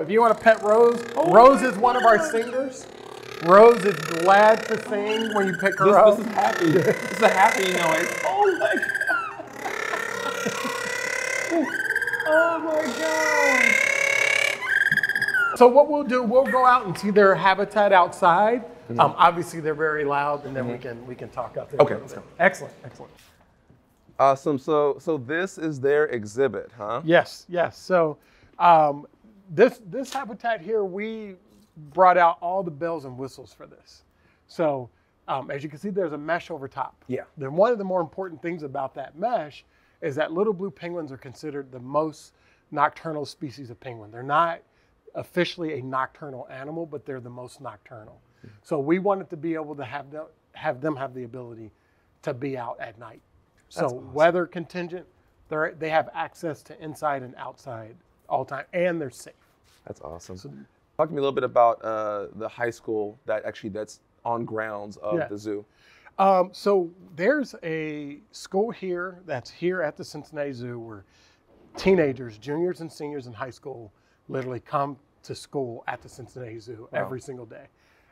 if you want to pet Rose, Rose is one of our singers. Rose is glad to sing when you pick her This, up. this is happy. this is a happy noise. Oh my god. Oh my god! So what we'll do, we'll go out and see their habitat outside. Um, obviously, they're very loud, and then we can we can talk out there. Okay, let's go. Excellent, excellent. Awesome. So so this is their exhibit, huh? Yes, yes. So um, this this habitat here, we brought out all the bells and whistles for this. So um, as you can see, there's a mesh over top. Yeah. Then one of the more important things about that mesh is that little blue penguins are considered the most nocturnal species of penguin. They're not officially a nocturnal animal, but they're the most nocturnal. So we wanted to be able to have them have them have the ability to be out at night. So awesome. weather contingent, they they have access to inside and outside all time, and they're safe. That's awesome. Talk to me a little bit about uh, the high school that actually that's on grounds of Yeah. the zoo. Um, so there's a school here that's here at the Cincinnati Zoo where teenagers, juniors and seniors in high school, literally come to school at the Cincinnati Zoo Wow. every single day.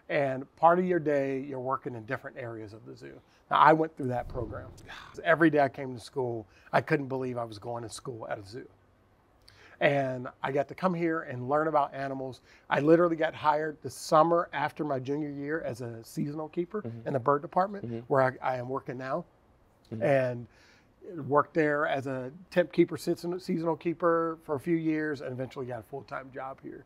And part of your day, you're working in different areas of the zoo. Now, I went through that program. Every day I came to school, I couldn't believe I was going to school at a zoo. And I got to come here and learn about animals. I literally got hired the summer after my junior year as a seasonal keeper mm-hmm. in the bird department, mm-hmm. where I, I am working now. Mm-hmm. And worked there as a temp keeper, seasonal seasonal keeper for a few years, and eventually got a full time job here.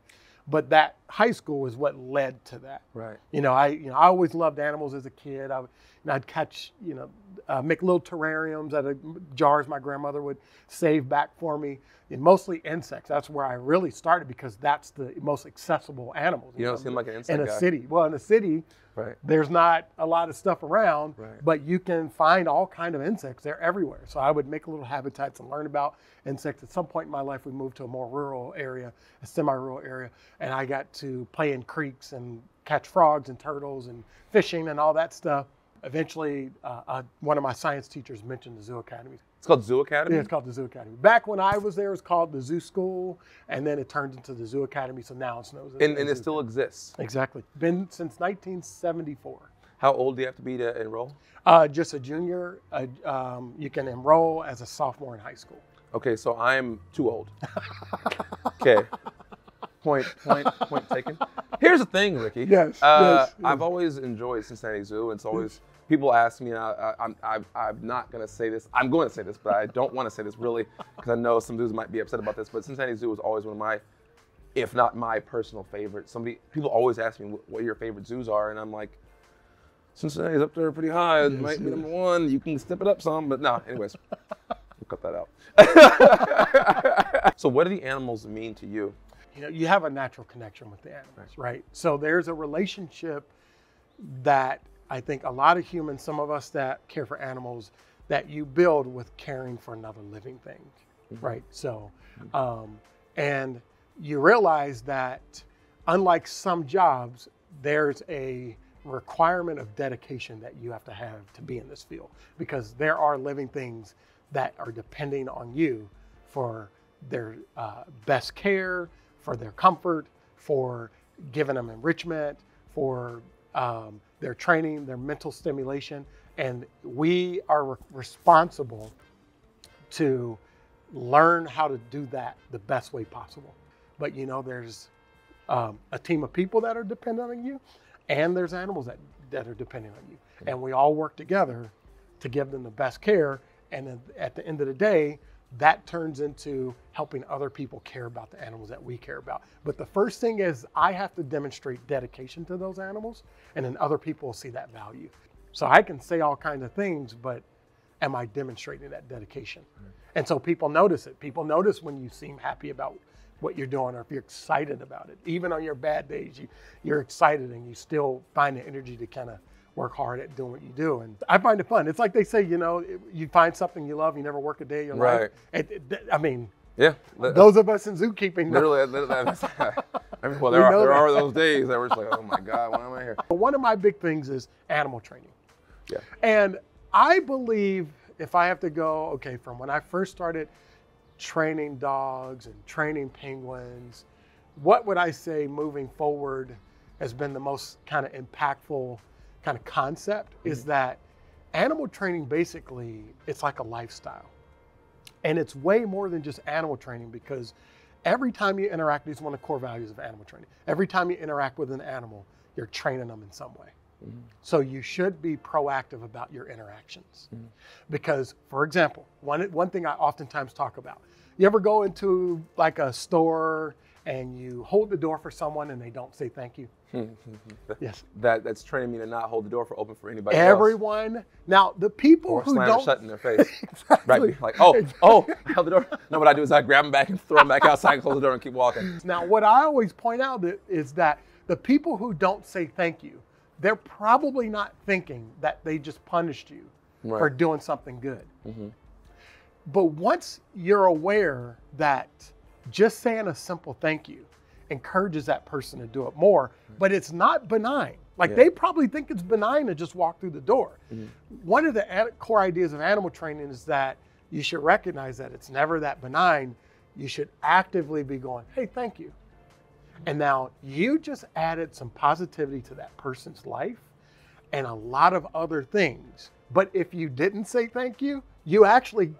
But that high school is what led to that. Right. You know, I you know I always loved animals as a kid. I would, I'd catch you know uh, make little terrariums out of jars my grandmother would save back for me, and mostly insects. That's where I really started because that's the most accessible animals. You don't seem like an insect in a guy. city. Well, in a city, Right. there's not a lot of stuff around, Right. but you can find all kind of insects. They're everywhere. So I would make little habitats and learn about insects. At some point in my life, we moved to a more rural area, a semi-rural area, and I got to play in creeks and catch frogs and turtles and fishing and all that stuff. Eventually, uh, uh, one of my science teachers mentioned the Zoo Academy. It's called Zoo Academy. Yeah, it's called the Zoo Academy. Back when I was there, it was called the Zoo School, and then it turned into the Zoo Academy. So now it's known as and, and it still exists. Exactly. Been since 1974. How old do you have to be to enroll? Uh, just a junior. Uh, um, you can enroll as a sophomore in high school. Okay, so I'm too old. okay. Point, point, point taken. Here's the thing, Rickey. Yes, Uh, yes, I've always enjoyed Cincinnati Zoo. It's always people ask me, and I, I, I'm, I'm, I'm not gonna say this. I'm going to say this, but I don't want to say this really because I know some zoos might be upset about this. But Cincinnati Zoo was always one of my, if not my personal favorite. Somebody, people always ask me what, what your favorite zoos are, and I'm like, Cincinnati's up there pretty high. It might be number one. You can step it up some, but no. Anyways, we'll cut that out. so, what do the animals mean to you? You know, you have a natural connection with the animals, right? So there's a relationship that I think a lot of humans, some of us that care for animals, that you build with caring for another living thing, right? So, um, and you realize that unlike some jobs, there's a requirement of dedication that you have to have to be in this field because there are living things that are depending on you for their uh, best care, for their comfort, for giving them enrichment, for um, their training, their mental stimulation. And we are re- responsible to learn how to do that the best way possible. But you know, there's um, a team of people that are dependent on you, and there's animals that, that are dependent on you. And we all work together to give them the best care. And at the end of the day, that turns into helping other people care about the animals that we care about. But the first thing is, I have to demonstrate dedication to those animals, and then other people will see that value. So I can say all kinds of things, but am I demonstrating that dedication? Mm. And so people notice it. People notice when you seem happy about what you're doing or if you're excited about it. Even on your bad days, you, you're excited and you still find the energy to kind of work hard at doing what you do. And I find it fun. It's like they say, you know, you find something you love, you never work a day in your Right. life. It, it- I mean, Yeah. those of us in zookeeping. Literally, literally I mean, well, We there, are, there are those days that we're just like, oh my God, why am I here? But one of my big things is animal training. Yeah. And I believe if I have to go, okay, from when I first started training dogs and training penguins, what would I say moving forward has been the most kind of impactful kind of concept is mm-hmm. that animal training basically it's like a lifestyle. And it's way more than just animal training because every time you interact, these are one of the core values of animal training. Every time you interact with an animal, you're training them in some way. Mm-hmm. So you should be proactive about your interactions. Mm-hmm. Because, for example, one, one thing I oftentimes talk about, you ever go into like a store and you hold the door for someone and they don't say thank you? Yes. that that's training me to not hold the door for open for anybody else. Everyone. Now, the people Or who don't. shut in their face. Exactly. Right. Like, oh, oh, I held the door. No, what I do is I grab them back and throw them back outside, and close the door, and keep walking. Now, what I always point out that- is that the people who don't say thank you, they're probably not thinking that they just punished you for doing something good. Mhm. But once you're aware that just saying a simple thank you encourages that person to do it more, but it's not benign. Like Yeah. they probably think it's benign to just walk through the door. Mhm. One of the core ideas of animal training is that you should recognize that it's never that benign. You should actively be going, hey, thank you. And now you just added some positivity to that person's life and a lot of other things. But if you didn't say thank you, you actually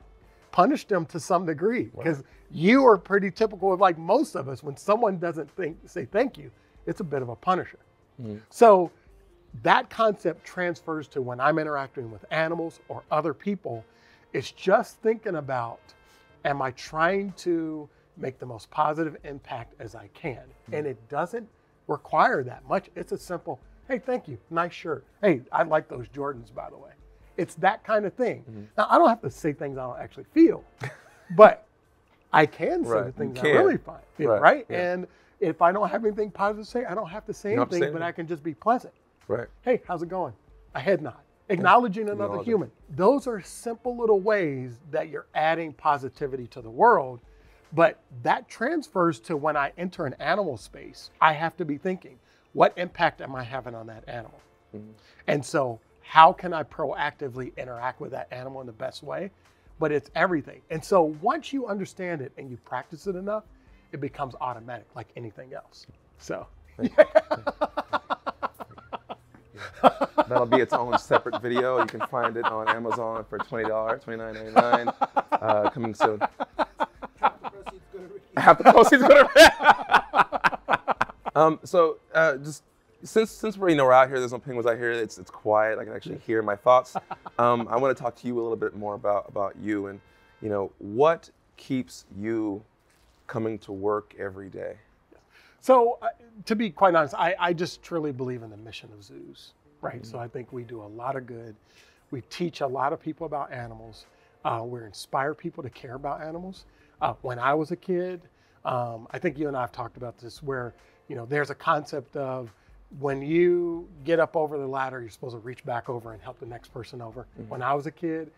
punished them to some degree because you are pretty typical of like most of us. When someone doesn't think, say thank you, it's a bit of a punisher. Mhm. So that concept transfers to when I'm interacting with animals or other people. It's just thinking about, am I trying to make the most positive impact as I can? And it doesn't require that much. It's a simple, hey, thank you, nice shirt. Hey, I like those Jordans, by the way. It's that kind of thing. Now, I don't have to say things I don't actually feel, but I can say Right, the things I really feel, Right, right? yeah. And if I don't have anything positive to say, I don't have to say have to anything, but. I can just be pleasant. Right. Hey, how's it going? A head nod. Acknowledging another human. Those are simple little ways that you're adding positivity to the world. But that transfers to when I enter an animal space, I have to be thinking, what impact am I having on that animal? And so, how can I proactively interact with that animal in the best way? But it's everything. And so, once you understand it and you practice it enough, it becomes automatic like anything else. So, That'll be its own separate video. You can find it on Amazon for twenty dollars, twenty nine ninety nine. Uh, coming soon. Half the proceeds go to. um. So, uh, just since since we're you know we're out here, there's no penguins out here. It's it's quiet. I can actually hear my thoughts. Um, I want to talk to you a little bit more about about you and you know what keeps you coming to work every day. So, uh, to be quite honest, I, I just truly believe in the mission of zoos, right? So, I think we do a lot of good. We teach a lot of people about animals. Uh, we inspire people to care about animals. Uh, when I was a kid, um, I think you and I have talked about this, where you know there's a concept of when you get up over the ladder, you're supposed to reach back over and help the next person over. When I was a kid,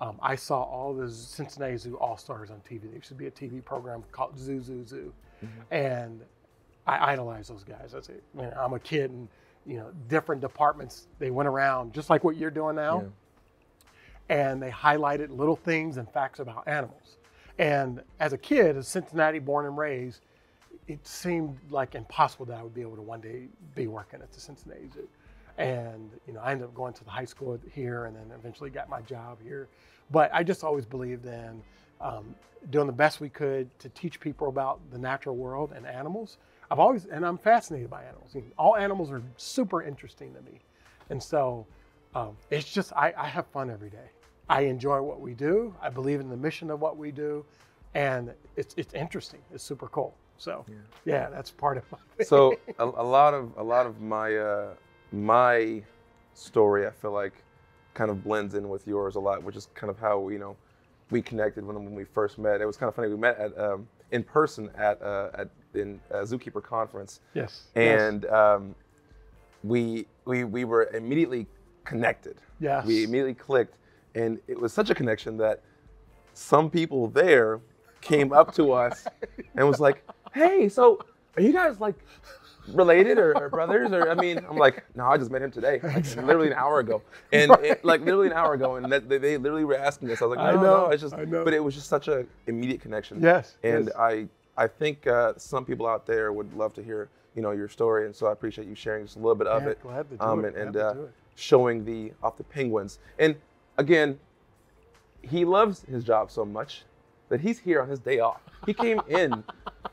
um, I saw all the Cincinnati Zoo All Stars on TV. There used to be a TV program called Zoo Zoo Zoo, and I idolize those guys. I say, man, I'm a kid, and you know, different departments they went around just like what you're doing now, and they highlighted little things and facts about animals. And as a kid, as Cincinnati born and raised, it seemed like impossible that I would be able to one day be working at the Cincinnati Zoo. And you know, I ended up going to the high school here, and then eventually got my job here. But I just always believed in um, doing the best we could to teach people about the natural world and animals. I've always, and I'm fascinated by animals. I mean, all animals are super interesting to me, and so um, it's just I, I have fun every day. I enjoy what we do. I believe in the mission of what we do, and it's it's interesting. It's super cool. So yeah, that's part of my. Thing. so a, a lot of a lot of my uh, my story I feel like kind of blends in with yours a lot, which is kind of how you know we connected when, when we first met. It was kind of funny. We met at um, in person at uh, at in a zookeeper conference, yes. and um, we we we were immediately connected. yes. We immediately clicked, and it was such a connection that some people there came up to us and was like, "Hey, so are you guys like related or, or brothers?" Or I mean, I'm like, "No, I just met him today, like, literally an hour ago, and it, like literally an hour ago." And that, they, they literally were asking us. I was like, I know, no, it's just," I know. but it was just such a immediate connection. Yes, and yes. I I think uh, some people out there would love to hear you know your story, and so I appreciate you sharing just a little bit of Yeah, it, glad to do um, it, and, and uh, do it. showing the off the Penguins. And again, he loves his job so much that he's here on his day off. He came in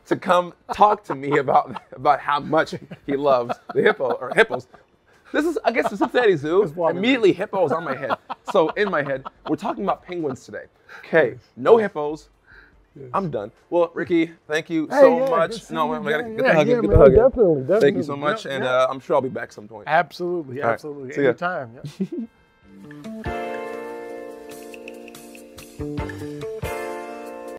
to come talk to me about about how much he loves the hippo or hippos. This is, I guess, the Cincinnati Zoo. Immediately, hippos on my head. So in my head, we're talking about penguins today. Okay, no hippos. I'm done. Well, Rickey, thank you Hey, so yeah, much. No. I gotta Yeah, get the hug yeah, get the hug in. definitely, Thank you so much, and uh, I'm sure I'll be back some point. Absolutely, right. absolutely. See ya. Anytime. Yeah.